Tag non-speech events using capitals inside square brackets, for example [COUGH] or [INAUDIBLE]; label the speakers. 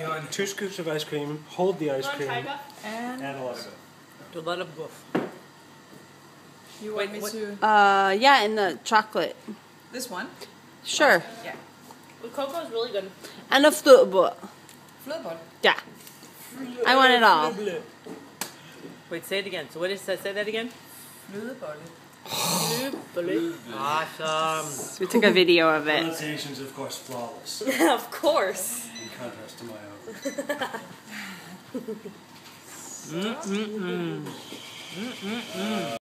Speaker 1: You two scoops of ice cream, hold the ice cream,
Speaker 2: And
Speaker 1: and a lot of it.
Speaker 3: Do a lot of guf.
Speaker 2: you want
Speaker 3: Wait,
Speaker 2: me
Speaker 3: what-
Speaker 2: to
Speaker 4: Uh, yeah, in the chocolate.
Speaker 2: this one?
Speaker 4: Sure.
Speaker 2: Yeah.
Speaker 5: The cocoa is really good.
Speaker 4: And a flødebolle.
Speaker 2: Flødebolle.
Speaker 4: Yeah. I want it all.
Speaker 3: Wait, say it again. So what is that? Say that again. [LAUGHS]
Speaker 2: Flødebolle.
Speaker 3: Awesome.
Speaker 4: We took a video of it.
Speaker 1: Pronunciation's of course flawless, [LAUGHS]
Speaker 5: of course.
Speaker 1: in contrast to my own. [LAUGHS]
Speaker 3: Mm mm mm. Mm mm mm.